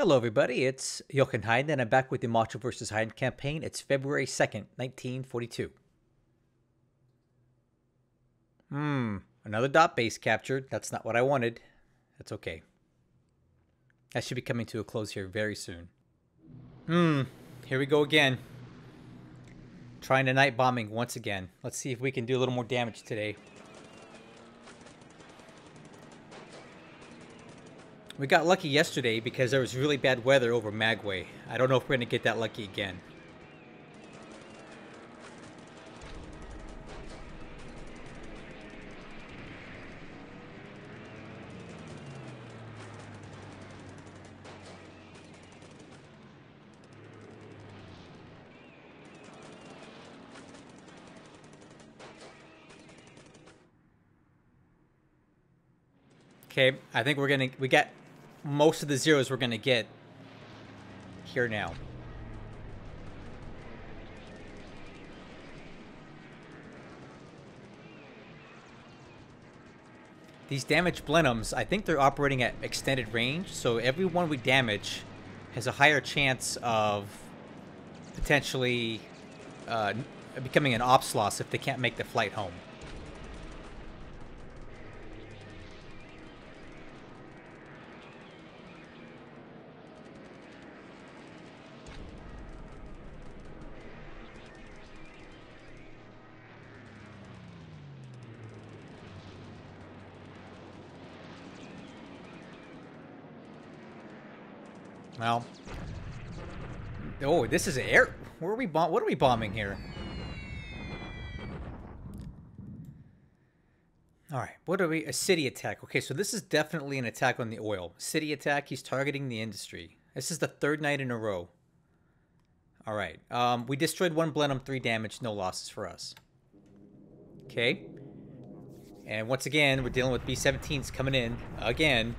Hello, everybody. It's Jochen Heiden, and I'm back with the Macho vs. Heiden campaign. It's February 2nd, 1942. Hmm, another dot base captured. That's not what I wanted. That's okay. That should be coming to a close here very soon. Hmm, here we go again. Trying to night bombing once again. Let's see if we can do a little more damage today. We got lucky yesterday because there was really bad weather over Magway. I don't know if we're going to get that lucky again. Okay, I think we're gonna we got most of the zeros we're gonna get here now. These damaged Blenheims, I think they're operating at extended range, so every one we damage has a higher chance of potentially uh, becoming an ops loss if they can't make the flight home. Well. Oh, this is air. Where are we bomb? What are we bombing here? All right. What are we? A city attack. Okay, so this is definitely an attack on the oil. City attack. He's targeting the industry. This is the third night in a row. All right. Um, we destroyed one Blenheim, three damage, no losses for us. Okay. And once again, we're dealing with B-17s coming in again.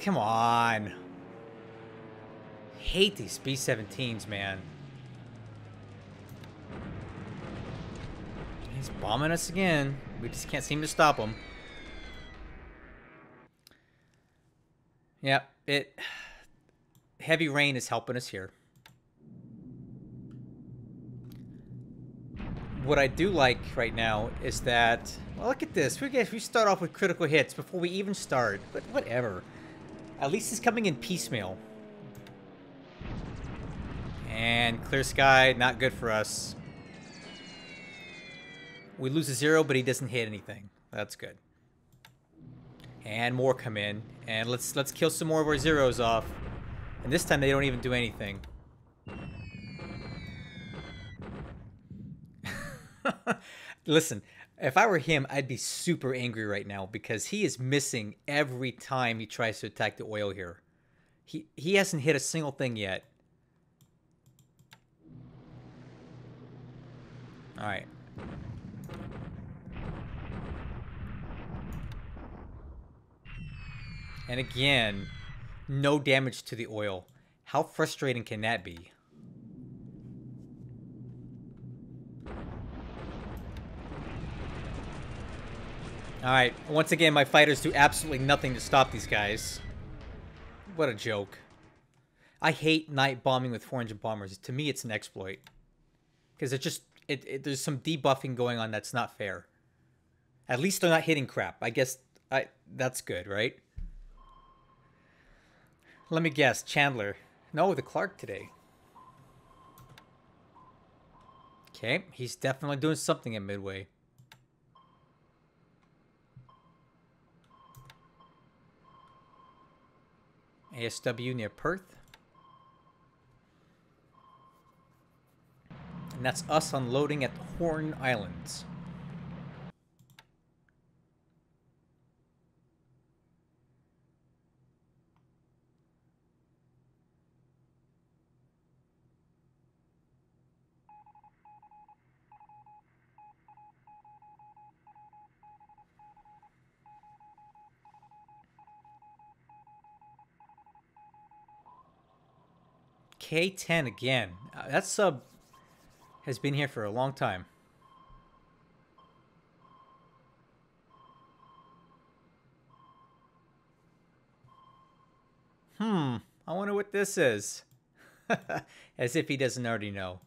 Come on. Hate these B-17s, man. He's bombing us again. We just can't seem to stop him. Yep, it... Heavy rain is helping us here. What I do like right now is that... Well, look at this. We, get, we start off with critical hits before we even start. But whatever. At least he's coming in piecemeal. And clear sky, not good for us. We lose a zero, but he doesn't hit anything. That's good. And more come in. And let's let's kill some more of our zeros off. And this time they don't even do anything. Listen, if I were him, I'd be super angry right now because he is missing every time he tries to attack the oil here. He he hasn't hit a single thing yet. All right. And again, no damage to the oil. How frustrating can that be? Alright, once again, my fighters do absolutely nothing to stop these guys. What a joke. I hate night bombing with 400 bombers. To me, it's an exploit. Because it just, it, it, there's some debuffing going on that's not fair. At least they're not hitting crap. I guess I that's good, right? Let me guess, Chandler. No, the Clark today. Okay, he's definitely doing something at Midway. ASW near Perth. And that's us unloading at Horn Islands. K10 again. Uh, that sub has been here for a long time. Hmm, I wonder what this is. As if he doesn't already know.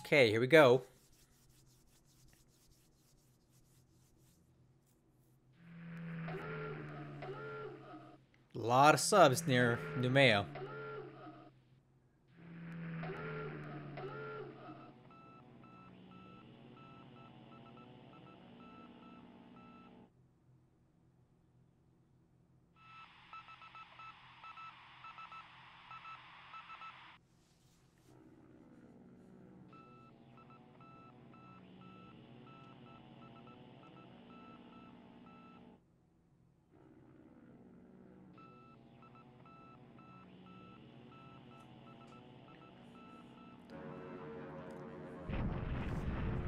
Okay, here we go. Lot of subs near Noumea.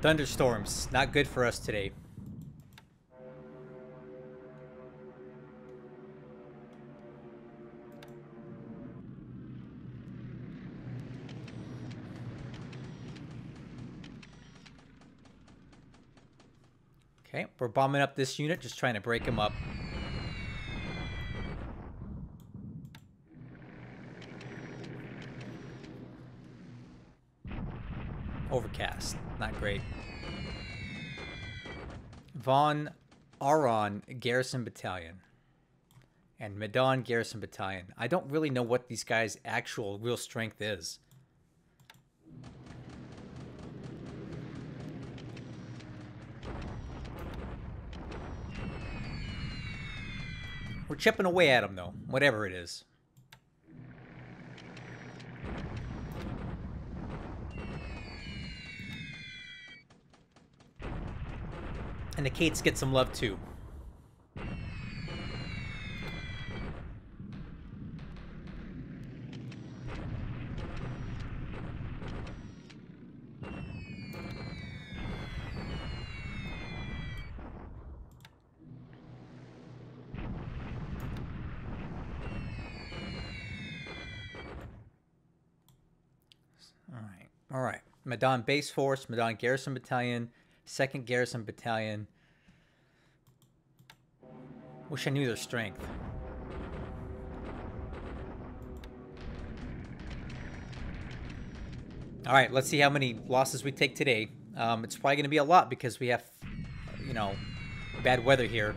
Thunderstorms, not good for us today. Okay, we're bombing up this unit, just trying to break him up. Overcast. Not great. Von Aron Garrison Battalion. And Medan Garrison Battalion. I don't really know what these guys' actual real strength is. We're chipping away at them, though, whatever it is. And the Kates get some love too. All right. All right. Medan Base Force, Medan Garrison Battalion, 2nd Garrison Battalion. Wish I knew their strength. All right, let's see how many losses we take today. Um, it's probably going to be a lot because we have, you know, bad weather here.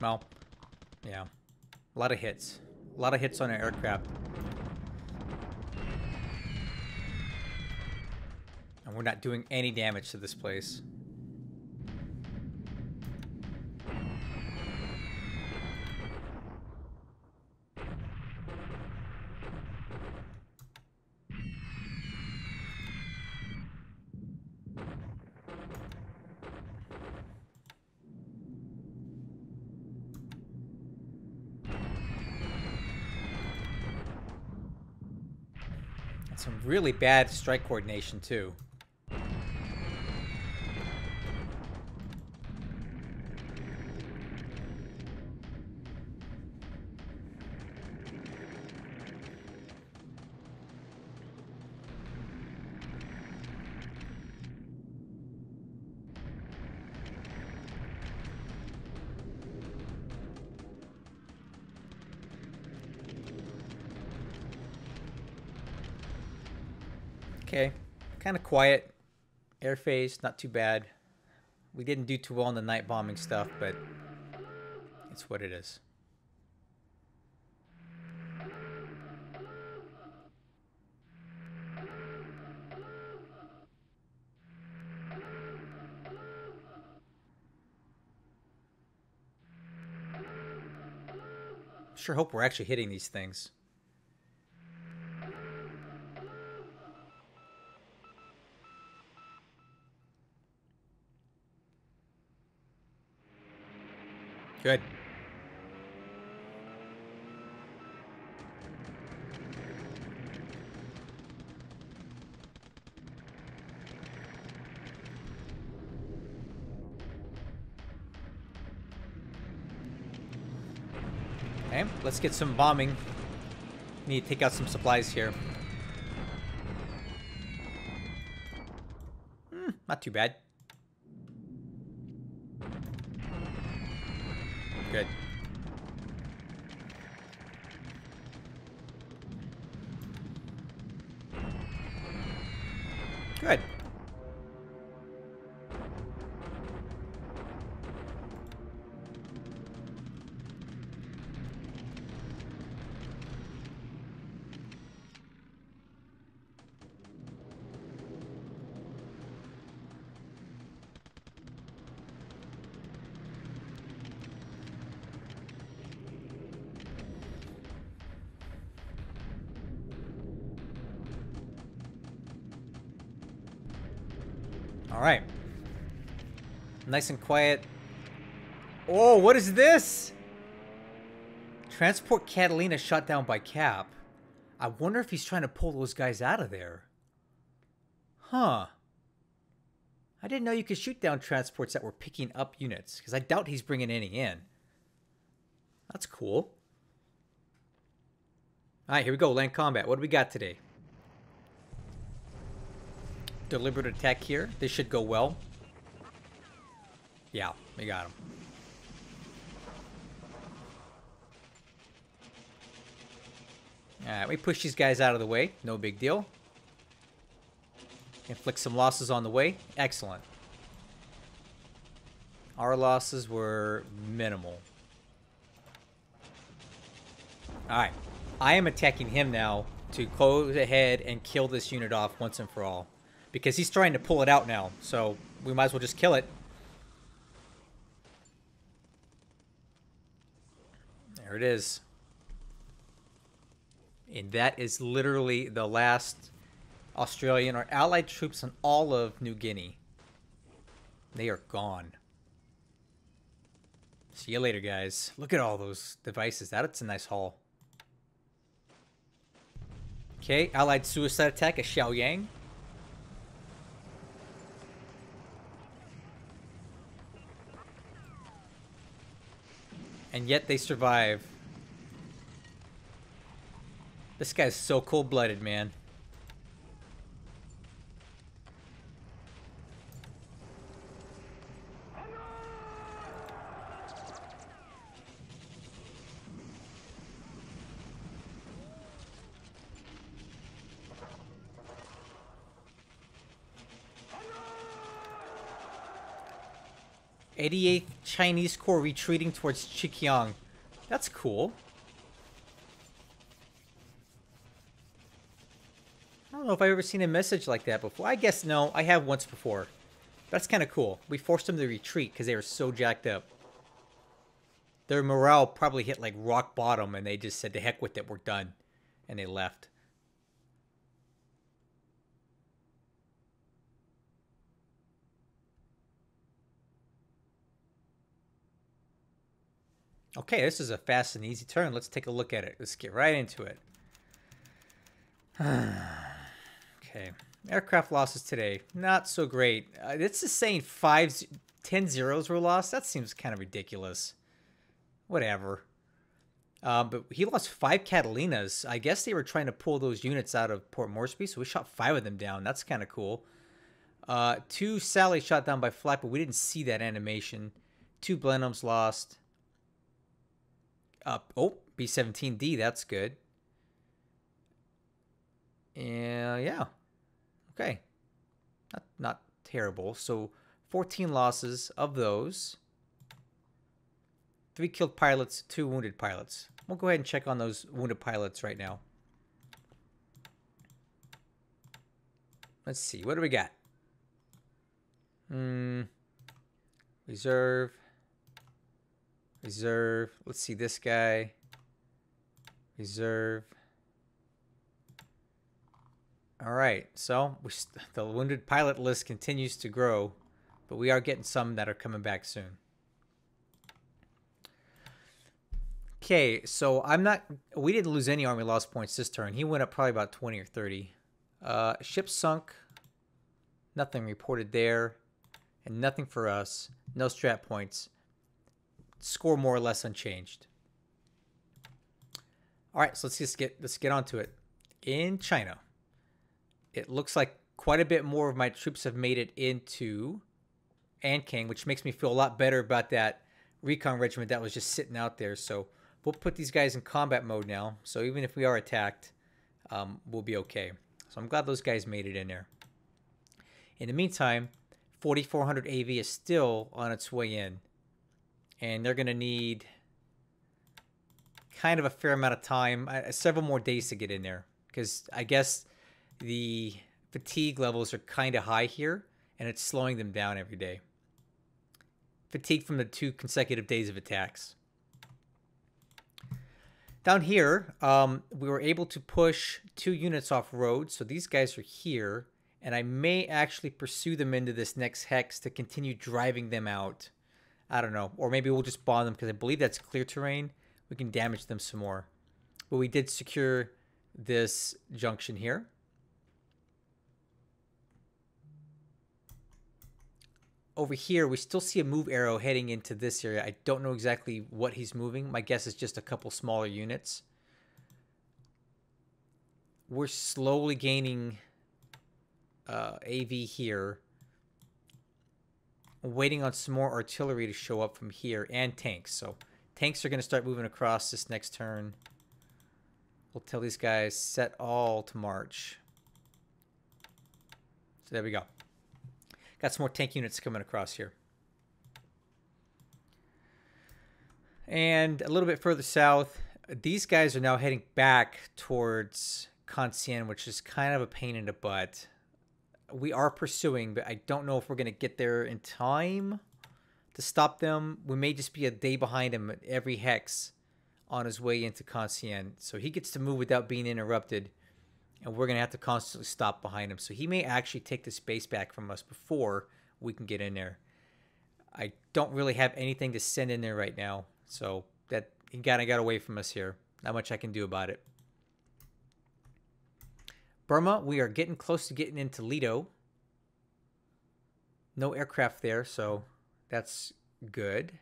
Well, yeah, a lot of hits. A lot of hits on our aircraft. And we're not doing any damage to this place. some really bad strike coordination too. Okay, kind of quiet. Air phase, not too bad. We didn't do too well on the night bombing stuff, but it's what it is. Sure hope we're actually hitting these things. Good. Okay, let's get some bombing. Need to take out some supplies here. Hmm, not too bad. All right. Nice and quiet. Oh, what is this? Transport Catalina shot down by CAP. I wonder if he's trying to pull those guys out of there. Huh. I didn't know you could shoot down transports that were picking up units, because I doubt he's bringing any in. That's cool. All right, here we go. Land combat. What do we got today? Deliberate attack here. This should go well. Yeah, we got him. Alright, we push these guys out of the way. No big deal. Inflict some losses on the way. Excellent. Our losses were minimal. Alright. I am attacking him now to close ahead and kill this unit off once and for all. Because he's trying to pull it out now, so we might as well just kill it. There it is. And that is literally the last Australian or Allied troops in all of New Guinea. They are gone. See you later, guys. Look at all those devices. That's a nice haul. Okay, Allied suicide attack at Xiaoyang. And yet they survive. This guy's so cold-blooded, man. Eighty-eighth Chinese Corps retreating towards Chikiang. That's cool. I don't know if I've ever seen a message like that before. I guess no, I have once before. That's kind of cool. We forced them to retreat because they were so jacked up. Their morale probably hit like rock bottom and they just said, the heck with it, we're done. And they left. Okay, this is a fast and easy turn. Let's take a look at it. Let's get right into it. okay. Aircraft losses today. Not so great. Uh, this is saying five, ten zeros were lost. That seems kind of ridiculous. Whatever. Uh, but he lost five Catalinas. I guess they were trying to pull those units out of Port Moresby, so we shot five of them down. That's kind of cool. Uh, two Sally shot down by flak, but we didn't see that animation. Two Blenheims lost. Up. Oh, B-17D. That's good. And yeah. Okay. Not, not terrible. So 14 losses of those. Three killed pilots, two wounded pilots. We'll go ahead and check on those wounded pilots right now. Let's see. What do we got? Hmm. Reserve. Reserve. Let's see this guy. Reserve. All right, so the wounded pilot list continues to grow, but we are getting some that are coming back soon. Okay, so I'm not. We didn't lose any army loss points this turn. He went up probably about 20 or 30. Uh, ship sunk. Nothing reported there, and nothing for us. No strat points score more or less unchanged. All right, so let's just get let's get onto it. In China, it looks like quite a bit more of my troops have made it into Anqing, which makes me feel a lot better about that recon regiment that was just sitting out there. So we'll put these guys in combat mode now. So even if we are attacked, um, we'll be okay. So I'm glad those guys made it in there. In the meantime, 4400 AV is still on its way in. And they're going to need kind of a fair amount of time, uh, several more days to get in there. Because I guess the fatigue levels are kind of high here, and it's slowing them down every day. Fatigue from the two consecutive days of attacks. Down here, um, we were able to push two units off road, so these guys are here, and I may actually pursue them into this next hex to continue driving them out. I don't know, or maybe we'll just bomb them because I believe that's clear terrain. We can damage them some more. But we did secure this junction here. over here, we still see a move arrow heading into this area. I don't know exactly what he's moving. My guess is just a couple smaller units. We're slowly gaining uh, AV here. Waiting on some more artillery to show up from here and tanks. So tanks are going to start moving across this next turn. We'll tell these guys set all to march. So there we go. Got some more tank units coming across here. And a little bit further south, these guys are now heading back towards Conscien, which is kind of a pain in the butt. We are pursuing, but I don't know if we're going to get there in time to stop them. We may just be a day behind him at every hex on his way into Conscien. So he gets to move without being interrupted and we're going to have to constantly stop behind him. So he may actually take the space back from us before we can get in there. I don't really have anything to send in there right now, so that he kind of got away from us here. Not much I can do about it. Burma, we are getting close to getting into Ledo. No aircraft there, so that's good.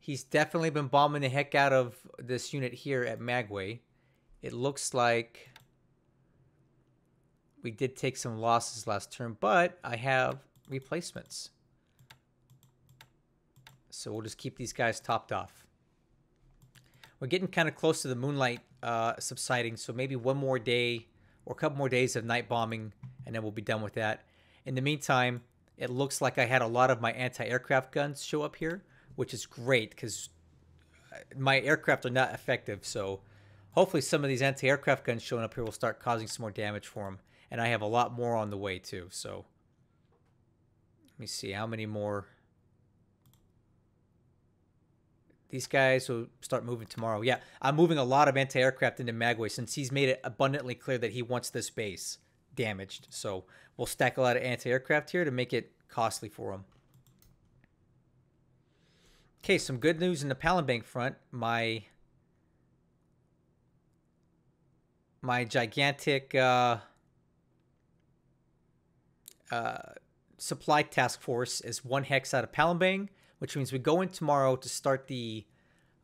He's definitely been bombing the heck out of this unit here at Magway. It looks like we did take some losses last turn, but I have replacements. So we'll just keep these guys topped off. We're getting kind of close to the moonlight uh, subsiding, so maybe one more day or a couple more days of night bombing, and then we'll be done with that. In the meantime, it looks like I had a lot of my anti-aircraft guns show up here, which is great because uh, my aircraft are not effective. So hopefully some of these anti-aircraft guns showing up here will start causing some more damage for them and I have a lot more on the way too. So let me see how many more. These guys will start moving tomorrow. Yeah, I'm moving a lot of anti-aircraft into Magway since he's made it abundantly clear that he wants this base damaged. So we'll stack a lot of anti-aircraft here to make it costly for him. Okay, some good news in the Palembang front. My my gigantic uh, uh, supply task force is one hex out of Palembang, which means we go in tomorrow to start the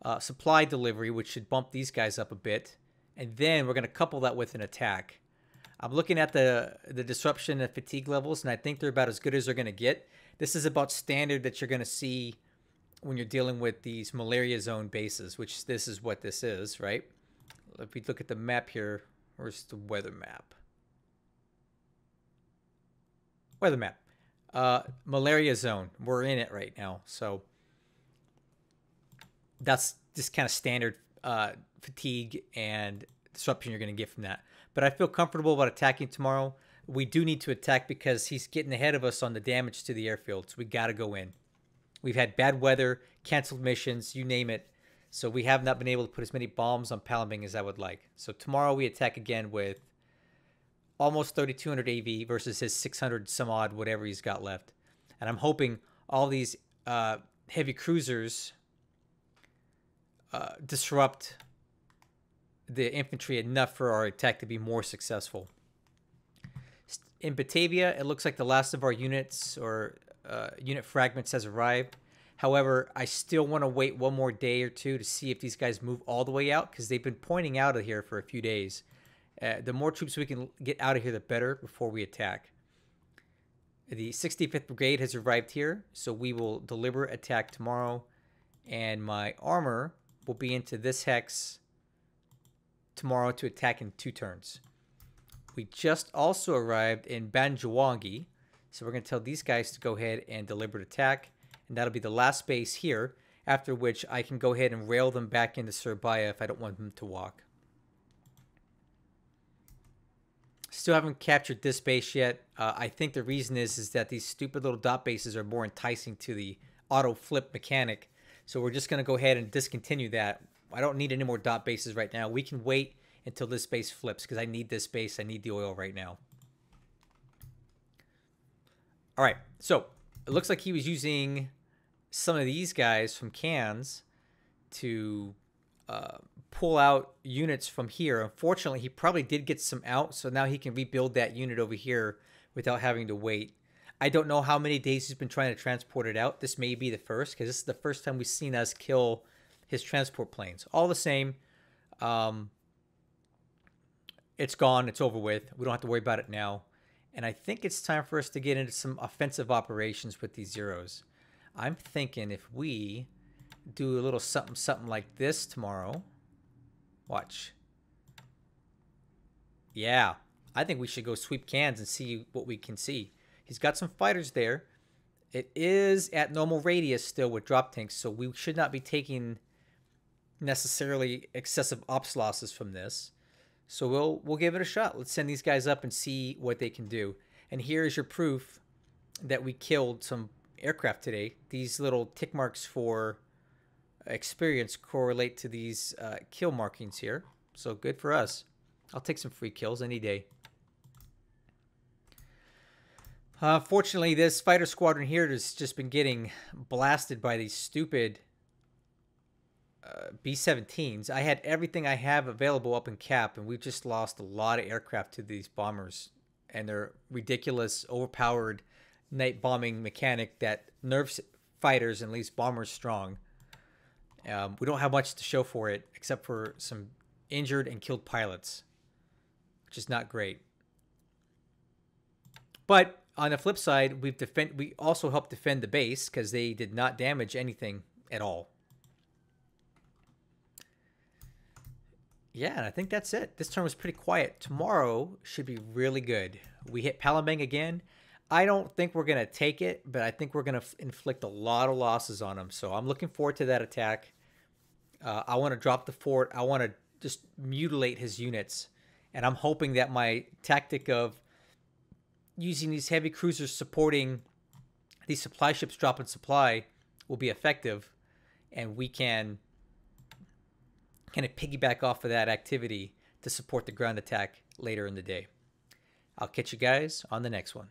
uh, supply delivery, which should bump these guys up a bit. And then we're going to couple that with an attack. I'm looking at the, the disruption and fatigue levels, and I think they're about as good as they're going to get. This is about standard that you're going to see when you're dealing with these malaria zone bases, which this is what this is, right? If we look at the map here, where's the weather map? weather map. Uh, malaria zone. We're in it right now, so that's just kind of standard uh, fatigue and disruption you're going to get from that. But I feel comfortable about attacking tomorrow. We do need to attack because he's getting ahead of us on the damage to the airfield, so we got to go in. We've had bad weather, canceled missions, you name it. So we have not been able to put as many bombs on Palembang as I would like. So tomorrow we attack again with almost 3200 AV versus his 600 some odd whatever he's got left. And I'm hoping all these uh, heavy cruisers uh, disrupt the infantry enough for our attack to be more successful. In Batavia, it looks like the last of our units or uh, unit fragments has arrived. However, I still want to wait one more day or two to see if these guys move all the way out because they've been pointing out of here for a few days. Uh, the more troops we can get out of here, the better before we attack. The 65th Brigade has arrived here, so we will deliver attack tomorrow. And my armor will be into this hex tomorrow to attack in two turns. We just also arrived in Banjawangi, so we're going to tell these guys to go ahead and deliver attack. And that'll be the last base here, after which I can go ahead and rail them back into Surabaya if I don't want them to walk. Still haven't captured this base yet. Uh, I think the reason is is that these stupid little dot bases are more enticing to the auto flip mechanic. So we're just going to go ahead and discontinue that. I don't need any more dot bases right now. We can wait until this base flips because I need this base. I need the oil right now. All right, so it looks like he was using some of these guys from Cairns to pull out units from here. Unfortunately, he probably did get some out, so now he can rebuild that unit over here without having to wait. I don't know how many days he's been trying to transport it out. This may be the first, because this is the first time we've seen us kill his transport planes. All the same, um, it's gone. It's over with. We don't have to worry about it now. And I think it's time for us to get into some offensive operations with these zeros. I'm thinking if we do a little something something like this tomorrow. Watch. Yeah, I think we should go sweep Cairns and see what we can see. He's got some fighters there. It is at normal radius still with drop tanks, so we should not be taking necessarily excessive ops losses from this. So we'll we'll give it a shot. Let's send these guys up and see what they can do. And here is your proof that we killed some aircraft today. These little tick marks for experience correlate to these uh, kill markings here. So good for us. I'll take some free kills any day. Uh, fortunately, this fighter squadron here has just been getting blasted by these stupid uh, B-17s. I had everything I have available up in CAP, and we've just lost a lot of aircraft to these bombers and their ridiculous, overpowered night bombing mechanic that nerfs fighters and leaves bombers strong. Um, we don't have much to show for it except for some injured and killed pilots, which is not great. But on the flip side, we've defend we also helped defend the base because they did not damage anything at all. Yeah, and I think that's it. This turn was pretty quiet. Tomorrow should be really good. We hit Palembang again. I don't think we're going to take it, but I think we're going to inflict a lot of losses on them. So I'm looking forward to that attack. Uh, I want to drop the fort. I want to just mutilate his units. And I'm hoping that my tactic of using these heavy cruisers supporting these supply ships dropping supply will be effective. And we can kind of piggyback off of that activity to support the ground attack later in the day. I'll catch you guys on the next one.